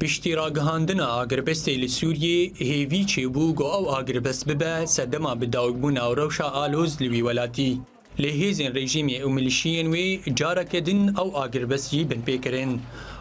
Piştî ragihandina agiribistê li Sûriyê hêvî çêbû ku ew agiribist bibe sedema bi dawîbûna rewşa aloz li wî welatî. Lê hêzên rejîmê û milîşiyên wê careke din ew agiribist jî binpê kirin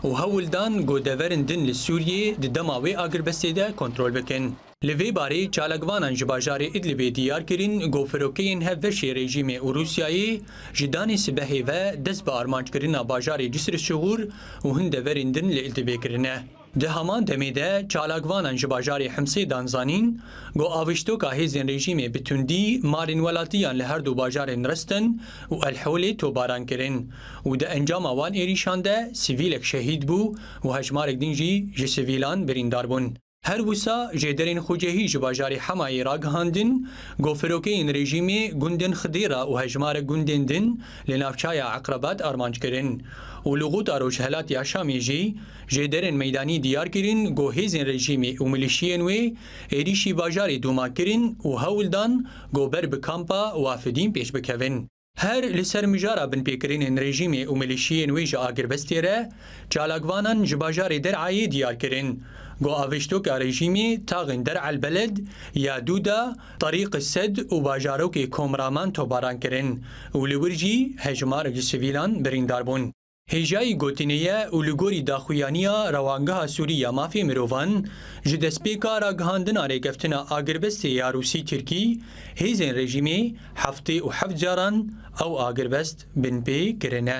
û hewl dan ku deverên din li Sûriyê di dema wê agiribistê de kontrol bikin. Li vê barê çalakvanan ji bajarê Idlibê diyar kirîn ku firokeyên hevbeşê rejîmê û Rûsyayê ji danê sibehê ve dest bi armancekirina bajarê Cisr-e-Şigur û hin deverên din li Idlibê kirine. Di heman demê de çalakvanan ji bajarê Himsê dan zanîn ku avêjtoka hêzên rejîmê bi tundî malên welatiyan li herdu bajarên Restin û El-Holê topbaran kirin û di encama wan êrîşan de sivîlek şehîd bû û hejmarek din jî ji sivîlan birîndar bûn. Her wisa jêderên xucehî ji bajarê Hemayê ragihandin ku firokeyên rejîmê gundên Xidêra û hejmarek gundên din li navçaya Eqrebat armanc kirin û li Xuta Rojhilatiya Şamê jî jêderên meydanî diyar kirin ku hêzên rejîmê û milîşiyên wê êrîşî bajarê Dûma kirin û hewl dan ku ber bi kampa Wafidîn pêş bikevin. Her li ser mijara binpêkirinên rejîmê û milîşiyên wê ji agirbestê re, çalakvanan ji bajarê Der'ayê diyar kirin ku avêştoka rejîmê taxên Der El Beled, Yaduda, Tariq El Sed û bajarokê Komraman topbaran kirin û li wir jî hejmarek ji sivîlan birîndar bûn. Hêjayî gotinê ye û li gorî daxuyaniya Rewangeha Sûrî ya Mafê Mirovan, ji destpêka ragihandina rêkeftina agirbestê ya Rûsî-Tirkî, hêzên rejîmê heftê û heft caran ew agirbest binpê kirine.